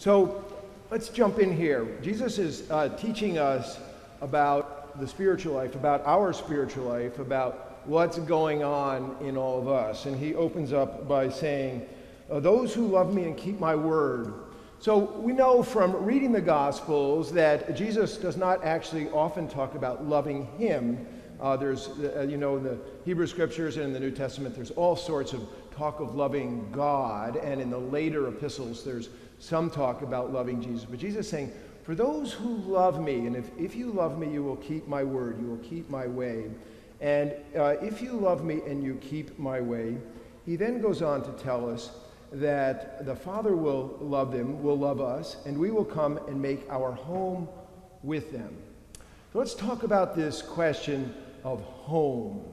So let's jump in here. Jesus is uh, teaching us about the spiritual life, about our spiritual life, about what's going on in all of us. And he opens up by saying, uh, Those who love me and keep my word. So we know from reading the Gospels that Jesus does not actually often talk about loving him. Uh, there's, uh, you know, in the Hebrew Scriptures and in the New Testament, there's all sorts of talk of loving God. And in the later epistles, there's some talk about loving Jesus, but Jesus is saying, For those who love me, and if, if you love me, you will keep my word, you will keep my way. And uh, if you love me and you keep my way, he then goes on to tell us that the Father will love them, will love us, and we will come and make our home with them. So let's talk about this question of home.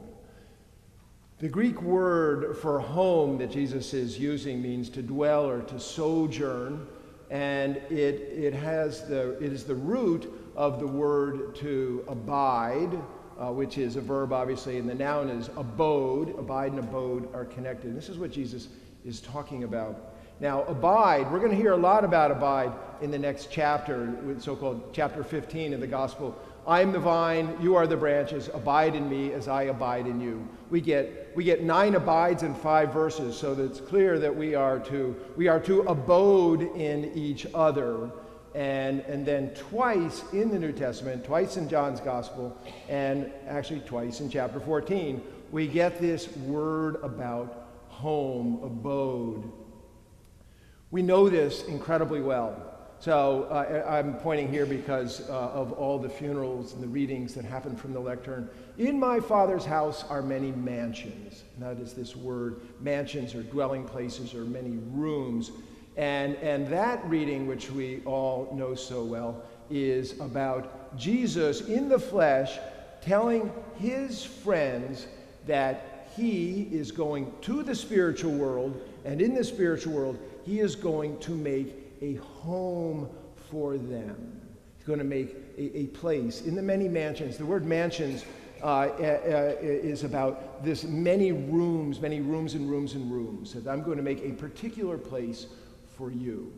The Greek word for home that Jesus is using means to dwell or to sojourn, and it, it, has the, it is the root of the word to abide, uh, which is a verb, obviously, and the noun is abode. Abide and abode are connected. This is what Jesus is talking about. Now, abide, we're going to hear a lot about abide in the next chapter, so called chapter 15 of the Gospel I am the vine, you are the branches, abide in me as I abide in you. We get, we get nine abides in five verses, so that it's clear that we are to, we are to abode in each other. And, and then twice in the New Testament, twice in John's Gospel, and actually twice in chapter 14, we get this word about home, abode. We know this incredibly well. So uh, I'm pointing here because uh, of all the funerals and the readings that happen from the lectern. In my Father's house are many mansions. That is this word mansions or dwelling places or many rooms. And, and that reading, which we all know so well, is about Jesus in the flesh telling his friends that he is going to the spiritual world, and in the spiritual world, he is going to make a home for them. He's going to make a, a place in the many mansions. The word mansions uh, uh, uh, is about this many rooms, many rooms and rooms and rooms. That I'm going to make a particular place for you.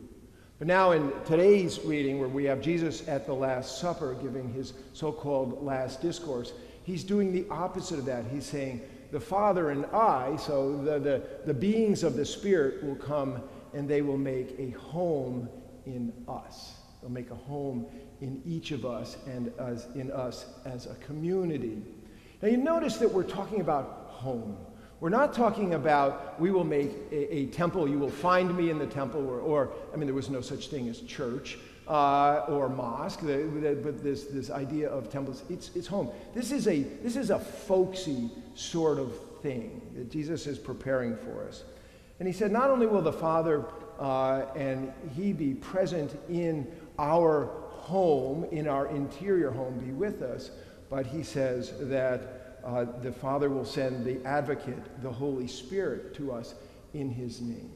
But now, in today's reading, where we have Jesus at the Last Supper giving his so called last discourse, he's doing the opposite of that. He's saying, The Father and I, so the, the, the beings of the Spirit, will come and they will make a home in us. They'll make a home in each of us and as in us as a community. Now you notice that we're talking about home. We're not talking about we will make a, a temple, you will find me in the temple, or, or, I mean, there was no such thing as church uh, or mosque, the, the, but this, this idea of temples, it's, it's home. This is, a, this is a folksy sort of thing that Jesus is preparing for us. And he said, Not only will the Father uh, and He be present in our home, in our interior home, be with us, but He says that uh, the Father will send the advocate, the Holy Spirit, to us in His name.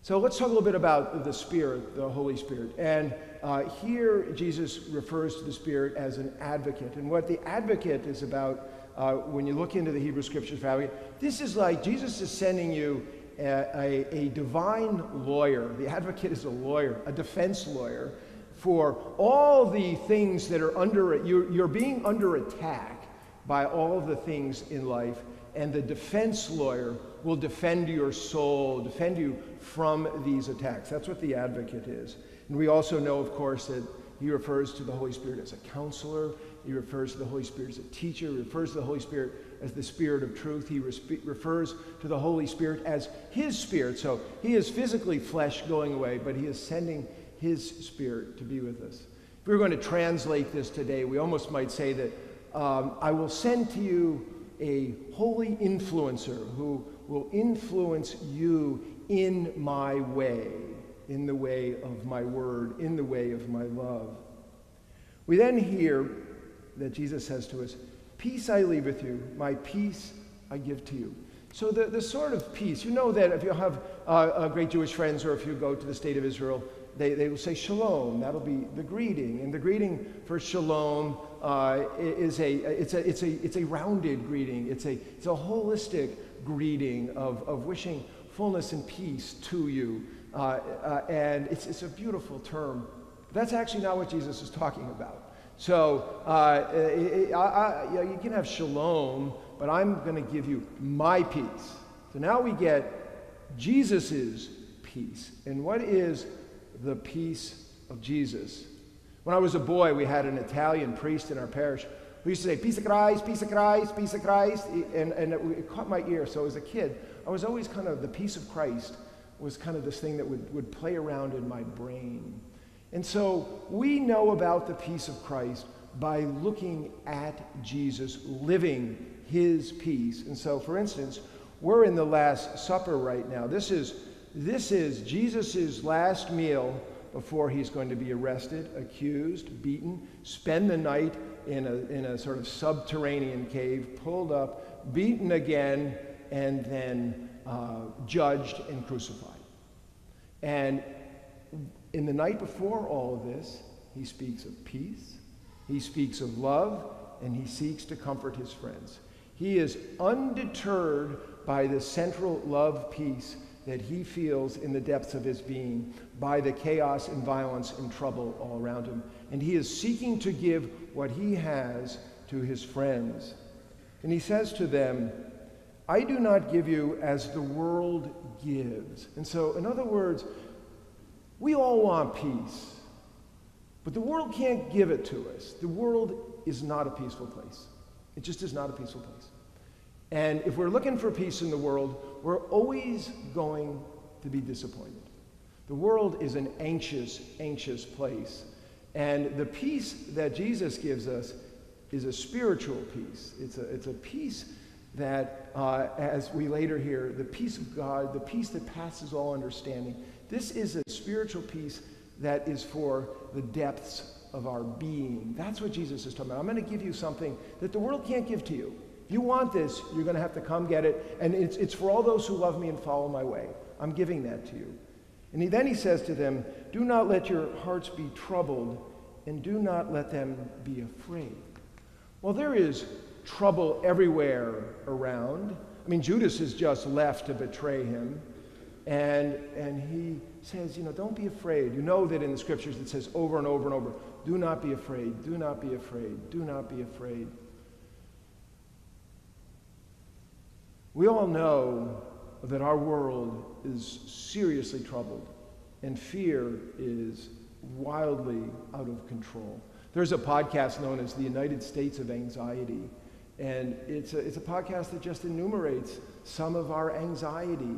So let's talk a little bit about the Spirit, the Holy Spirit. And uh, here Jesus refers to the Spirit as an advocate. And what the advocate is about uh, when you look into the Hebrew Scriptures family, this is like Jesus is sending you a, a, a divine lawyer. The advocate is a lawyer, a defense lawyer for all the things that are under it. You're, you're being under attack by all of the things in life, and the defense lawyer will defend your soul, defend you from these attacks. That's what the advocate is. And we also know, of course, that he refers to the Holy Spirit as a counselor, he refers to the Holy Spirit as a teacher. He refers to the Holy Spirit as the Spirit of truth. He refers to the Holy Spirit as His Spirit. So He is physically flesh going away, but He is sending His Spirit to be with us. If we were going to translate this today, we almost might say that um, I will send to you a holy influencer who will influence you in my way, in the way of my word, in the way of my love. We then hear that Jesus says to us, Peace I leave with you, my peace I give to you. So, the, the sort of peace, you know that if you have uh, uh, great Jewish friends or if you go to the state of Israel, they, they will say shalom. That'll be the greeting. And the greeting for shalom uh, is a it's, a, it's, a, it's a rounded greeting, it's a, it's a holistic greeting of, of wishing fullness and peace to you. Uh, uh, and it's, it's a beautiful term. That's actually not what Jesus is talking about. So uh, I, I, you, know, you can have shalom, but I'm going to give you my peace. So now we get Jesus' peace. And what is the peace of Jesus? When I was a boy, we had an Italian priest in our parish who used to say, Peace of Christ, peace of Christ, peace of Christ. And, and it, it caught my ear. So as a kid, I was always kind of, the peace of Christ was kind of this thing that would, would play around in my brain. And so we know about the peace of Christ by looking at Jesus living his peace. And so, for instance, we're in the Last Supper right now. This is, this is Jesus' last meal before he's going to be arrested, accused, beaten, spend the night in a, in a sort of subterranean cave, pulled up, beaten again, and then uh, judged and crucified. And in the night before all of this, he speaks of peace, he speaks of love, and he seeks to comfort his friends. He is undeterred by the central love peace that he feels in the depths of his being, by the chaos and violence and trouble all around him. And he is seeking to give what he has to his friends. And he says to them, I do not give you as the world gives. And so, in other words, we all want peace, but the world can't give it to us. The world is not a peaceful place. It just is not a peaceful place. And if we're looking for peace in the world, we're always going to be disappointed. The world is an anxious, anxious place. And the peace that Jesus gives us is a spiritual peace. It's a, it's a peace that, uh, as we later hear, the peace of God, the peace that passes all understanding, this is a spiritual peace that is for the depths of our being. That's what Jesus is talking about. I'm going to give you something that the world can't give to you. If you want this, you're going to have to come get it. And it's, it's for all those who love me and follow my way. I'm giving that to you. And he, then he says to them, Do not let your hearts be troubled, and do not let them be afraid. Well, there is trouble everywhere around. I mean, Judas has just left to betray him. And, and he says, you know, don't be afraid. You know that in the scriptures it says over and over and over, do not be afraid, do not be afraid, do not be afraid. We all know that our world is seriously troubled and fear is wildly out of control. There's a podcast known as the United States of Anxiety, and it's a, it's a podcast that just enumerates some of our anxiety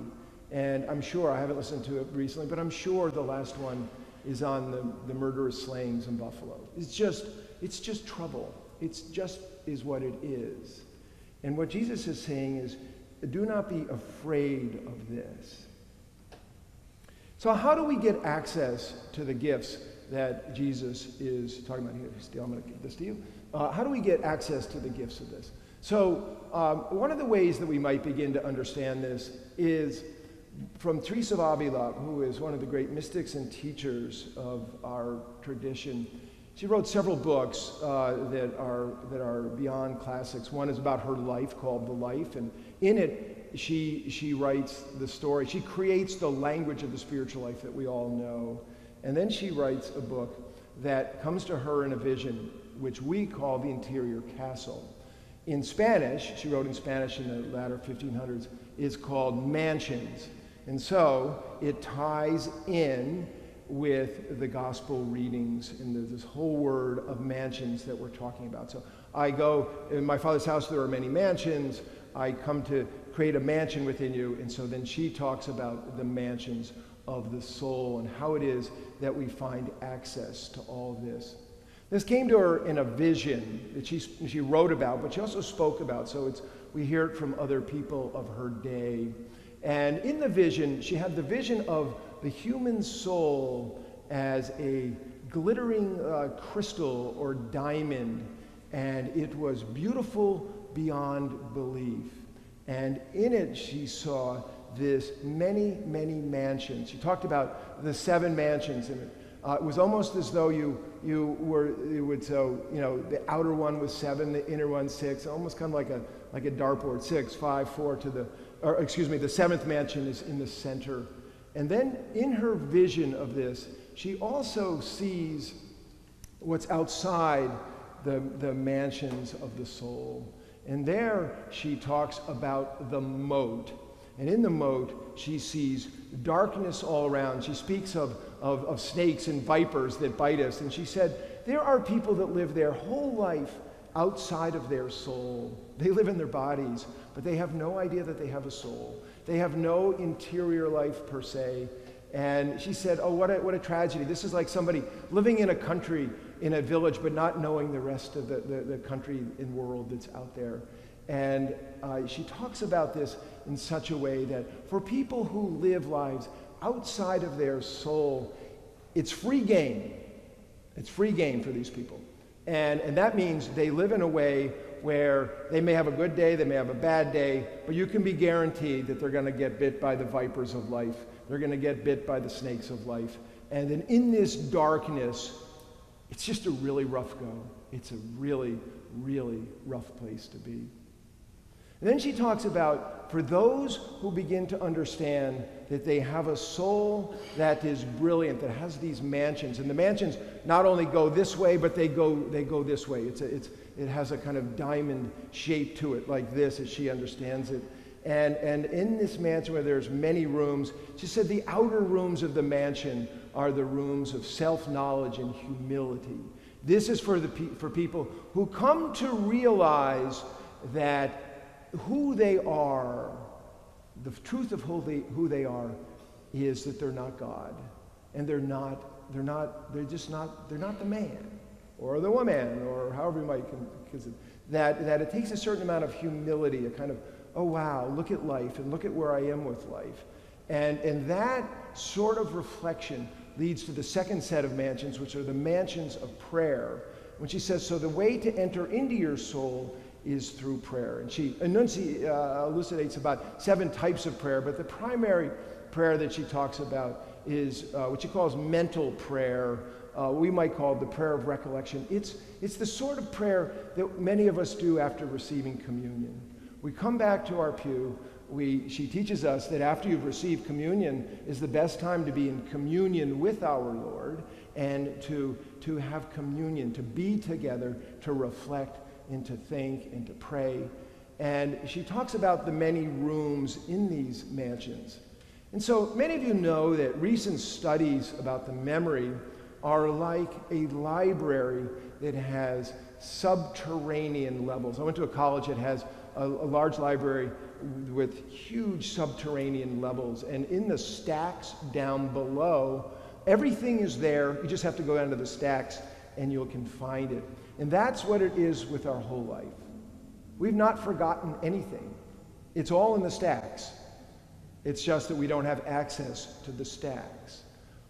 and I'm sure, I haven't listened to it recently, but I'm sure the last one is on the, the murderous slayings in Buffalo. It's just, it's just trouble. It's just is what it is. And what Jesus is saying is, do not be afraid of this. So how do we get access to the gifts that Jesus is talking about here? I'm going to give this to you. Uh, how do we get access to the gifts of this? So um, one of the ways that we might begin to understand this is from Teresa of Avila, who is one of the great mystics and teachers of our tradition. She wrote several books uh, that, are, that are beyond classics. One is about her life called The Life, and in it, she, she writes the story. She creates the language of the spiritual life that we all know. And then she writes a book that comes to her in a vision, which we call The Interior Castle. In Spanish, she wrote in Spanish in the latter 1500s, is called Mansions. And so it ties in with the gospel readings and this whole word of mansions that we're talking about. So I go, in my father's house, there are many mansions. I come to create a mansion within you. And so then she talks about the mansions of the soul and how it is that we find access to all this. This came to her in a vision that she, she wrote about, but she also spoke about. So it's, we hear it from other people of her day. And in the vision, she had the vision of the human soul as a glittering uh, crystal or diamond, and it was beautiful beyond belief. And in it, she saw this many, many mansions. She talked about the seven mansions, and uh, it was almost as though you, you were, you would, so, you know, the outer one was seven, the inner one six, almost kind of like a, like a dartboard, six, five, four to the or excuse me, the seventh mansion is in the center. And then in her vision of this, she also sees what's outside the, the mansions of the soul. And there she talks about the moat. And in the moat, she sees darkness all around. She speaks of, of, of snakes and vipers that bite us. And she said, There are people that live their whole life outside of their soul. They live in their bodies, but they have no idea that they have a soul. They have no interior life per se. And she said, Oh, what a, what a tragedy. This is like somebody living in a country, in a village, but not knowing the rest of the, the, the country and world that's out there. And uh, she talks about this in such a way that for people who live lives outside of their soul, it's free game. It's free game for these people. And, and that means they live in a way where they may have a good day, they may have a bad day, but you can be guaranteed that they're going to get bit by the vipers of life. They're going to get bit by the snakes of life. And then in this darkness, it's just a really rough go. It's a really, really rough place to be. And then she talks about for those who begin to understand that they have a soul that is brilliant, that has these mansions. And the mansions not only go this way, but they go, they go this way. It's a, it's, it has a kind of diamond shape to it, like this, as she understands it. And, and in this mansion where there's many rooms, she said the outer rooms of the mansion are the rooms of self-knowledge and humility. This is for, the, for people who come to realize that who they are, the truth of who they, who they are is that they're not God. And they're not, they're not, they're just not, they're not the man or the woman or however you might, because that, that it takes a certain amount of humility, a kind of, oh wow, look at life and look at where I am with life. And, and that sort of reflection leads to the second set of mansions, which are the mansions of prayer. When she says, so the way to enter into your soul is through prayer. And she enunciates, uh, elucidates about seven types of prayer, but the primary prayer that she talks about is uh, what she calls mental prayer. Uh, we might call the prayer of recollection. It's, it's the sort of prayer that many of us do after receiving communion. We come back to our pew. We, she teaches us that after you've received communion is the best time to be in communion with our Lord and to, to have communion, to be together, to reflect and to think and to pray. And she talks about the many rooms in these mansions. And so many of you know that recent studies about the memory are like a library that has subterranean levels. I went to a college that has a, a large library with huge subterranean levels. And in the stacks down below, everything is there. You just have to go down to the stacks and you can find it. And that's what it is with our whole life. We've not forgotten anything. It's all in the stacks. It's just that we don't have access to the stacks.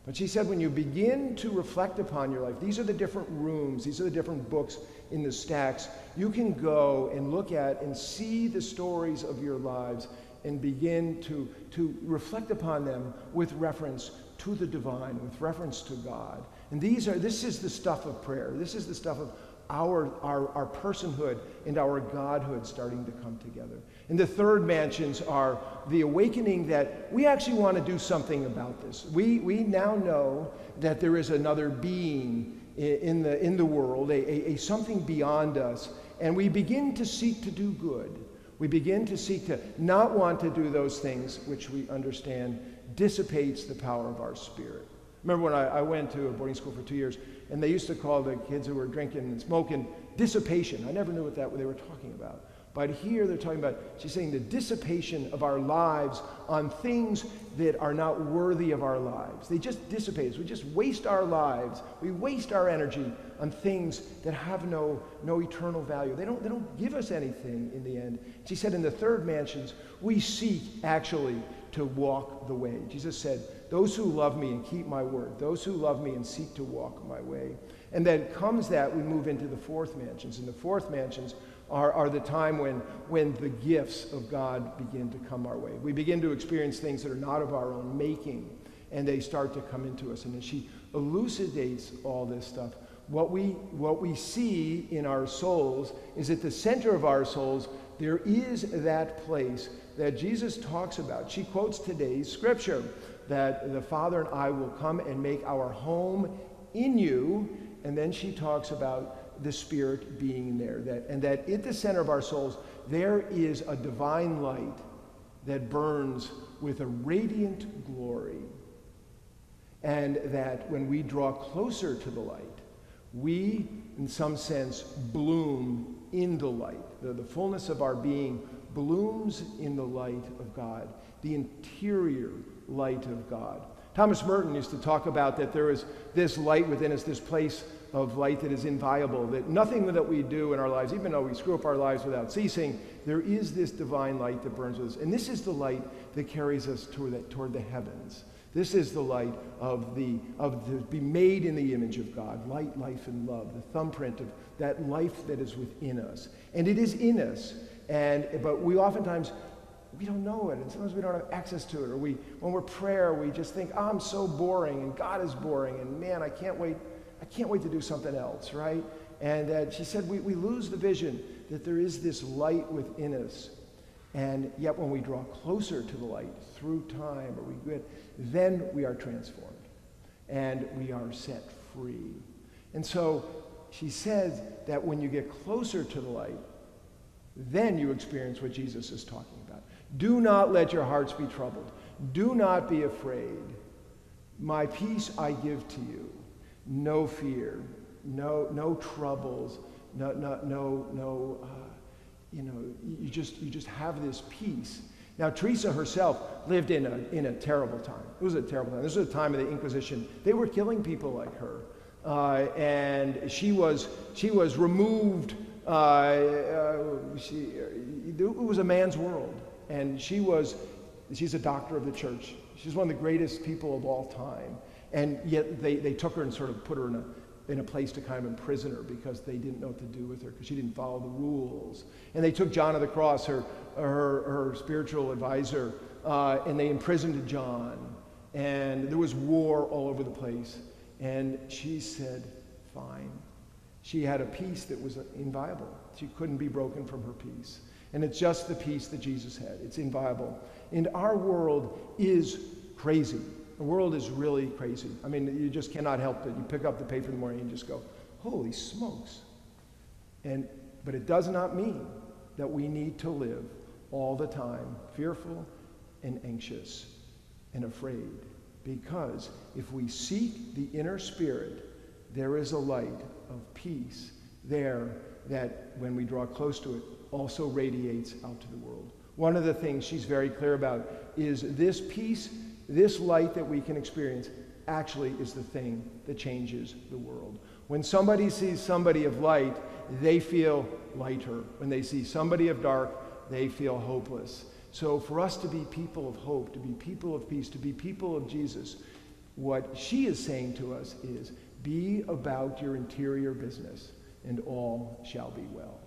But she said, when you begin to reflect upon your life, these are the different rooms, these are the different books in the stacks. You can go and look at and see the stories of your lives and begin to, to reflect upon them with reference to the divine, with reference to God. And these are, this is the stuff of prayer. This is the stuff of our, our, our personhood and our godhood starting to come together. And the third mansions are the awakening that we actually want to do something about this. We, we now know that there is another being in the, in the world, a, a, a something beyond us, and we begin to seek to do good. We begin to seek to not want to do those things which we understand dissipates the power of our spirit. Remember when I, I went to a boarding school for two years, and they used to call the kids who were drinking and smoking dissipation. I never knew what that what they were talking about. But here they're talking about, she's saying the dissipation of our lives on things that are not worthy of our lives. They just dissipate. us. We just waste our lives. We waste our energy on things that have no, no eternal value. They don't, they don't give us anything in the end. She said in the third mansions, we seek actually to walk the way. Jesus said, Those who love me and keep my word, those who love me and seek to walk my way. And then comes that, we move into the fourth mansions. And the fourth mansions are, are the time when, when the gifts of God begin to come our way. We begin to experience things that are not of our own making, and they start to come into us. And as she elucidates all this stuff, what we, what we see in our souls is at the center of our souls, there is that place that Jesus talks about. She quotes today's scripture that the Father and I will come and make our home in you. And then she talks about the Spirit being there. That, and that at the center of our souls, there is a divine light that burns with a radiant glory. And that when we draw closer to the light, we, in some sense, bloom in the light. The, the fullness of our being blooms in the light of God, the interior light of God. Thomas Merton used to talk about that there is this light within us, this place of light that is inviolable, that nothing that we do in our lives, even though we screw up our lives without ceasing, there is this divine light that burns with us. And this is the light that carries us toward the, toward the heavens. This is the light of the of the be made in the image of God, light, life, and love, the thumbprint of that life that is within us. And it is in us. And but we oftentimes we don't know it, and sometimes we don't have access to it. Or we when we're prayer, we just think, oh, I'm so boring, and God is boring, and man, I can't wait, I can't wait to do something else, right? And uh, she said we, we lose the vision that there is this light within us. And yet when we draw closer to the light through time, or we get, then we are transformed and we are set free. And so she says that when you get closer to the light, then you experience what Jesus is talking about. Do not let your hearts be troubled. Do not be afraid. My peace I give to you. No fear, no, no troubles, no, no, no, no uh, you know, you just, you just have this peace. Now, Teresa herself lived in a, in a terrible time. It was a terrible time. This was a time of the Inquisition. They were killing people like her. Uh, and she was, she was removed. Uh, uh, she, it was a man's world. And she was, she's a doctor of the church. She's one of the greatest people of all time. And yet they, they took her and sort of put her in a, in a place to kind of imprison her because they didn't know what to do with her because she didn't follow the rules. And they took John of the Cross, her, her, her spiritual advisor, uh, and they imprisoned John. And there was war all over the place. And she said, Fine. She had a peace that was inviolable. She couldn't be broken from her peace. And it's just the peace that Jesus had. It's inviolable. And our world is crazy. The world is really crazy. I mean, you just cannot help it. You pick up the paper in the morning and just go, holy smokes. And, but it does not mean that we need to live all the time fearful and anxious and afraid. Because if we seek the inner spirit, there is a light of peace there that when we draw close to it also radiates out to the world. One of the things she's very clear about is this peace this light that we can experience actually is the thing that changes the world. When somebody sees somebody of light, they feel lighter. When they see somebody of dark, they feel hopeless. So, for us to be people of hope, to be people of peace, to be people of Jesus, what she is saying to us is be about your interior business, and all shall be well.